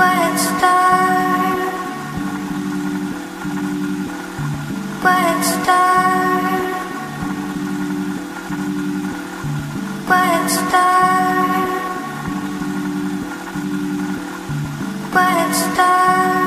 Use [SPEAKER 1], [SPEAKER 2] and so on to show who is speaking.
[SPEAKER 1] Quiet star. Quiet star. Quiet star. Quiet star.